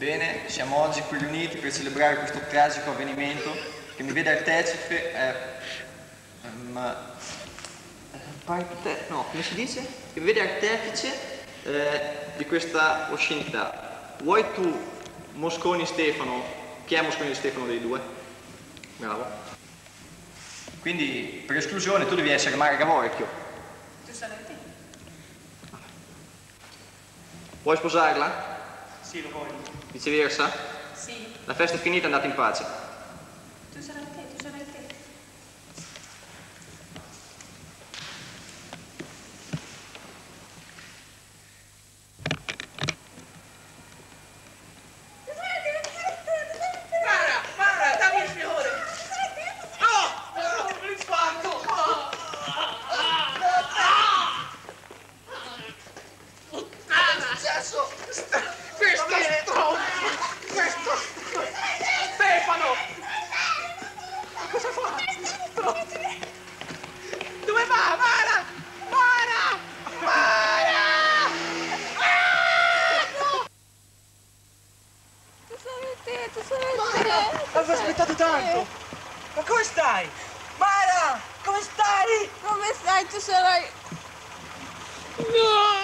Bene, siamo oggi qui riuniti per celebrare questo tragico avvenimento che mi vede artefice, eh, ma, eh, parte, no, come si dice? Che mi vede artefice eh, di questa oscenità. Vuoi tu, Mosconi Stefano, chi è Mosconi Stefano dei due? Bravo. Quindi, per esclusione, tu devi essere Mara Gavorchio. Tu sarai te. Vuoi sposarla? Sì, lo voglio. Viceversa? Sì. La festa è finita, andate in pace. Tu sarai te, tu sarai te. Mara, Mara, dammi il fiore! No! No, l'infarto! Cosa è successo? Questo stronzo! Questo... Stefano! Cosa fa? Dove va? Mara! Mara! Mara! Tu sarai te, tu sarai te. Avevo aspettato tanto! Ma come stai? Mara! Come stai? Come stai? Tu sarai... No!